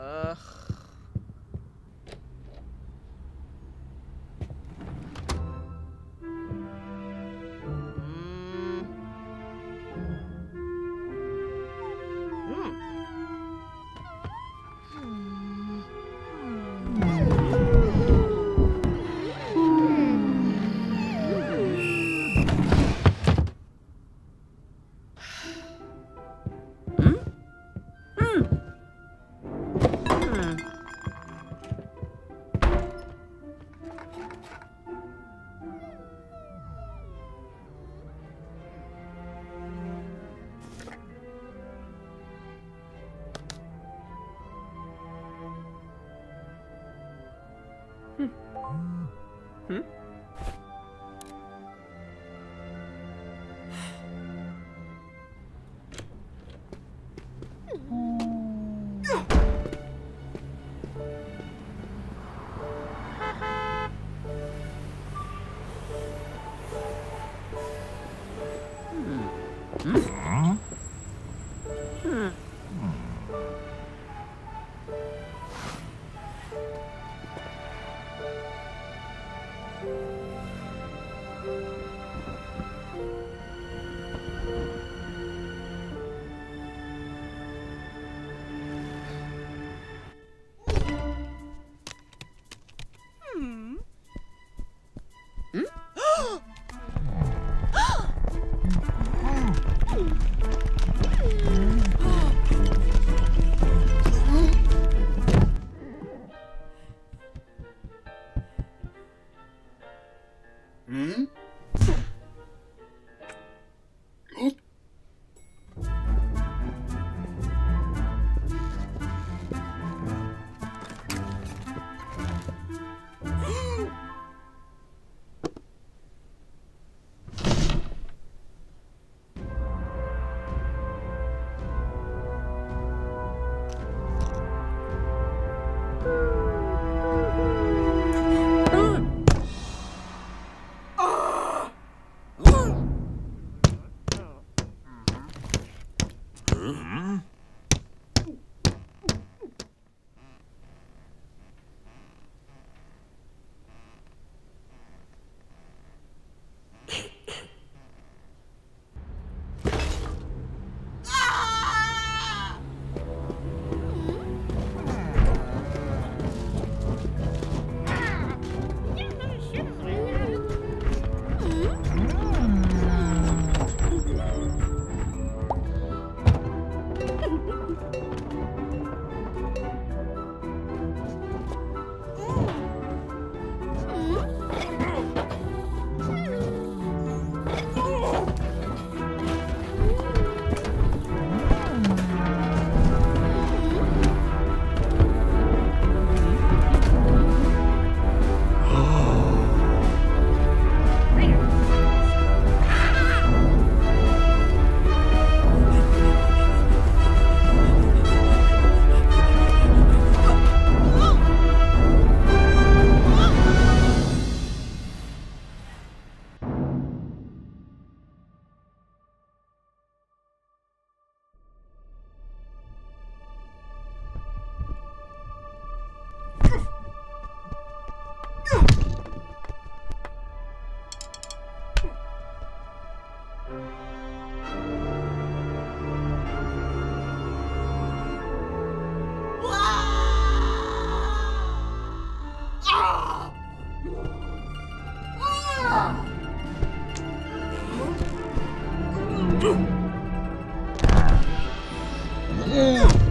Ugh. Mm. Hmm. Hmm. Hmm? 嗯？Yeah.